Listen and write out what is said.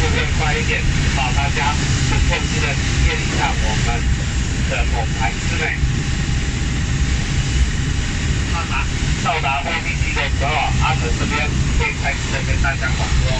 速更快一点，把大家很放心的体验一下我们的某牌之内。到达到达目的地的时候，阿成这边会开始跟大家广播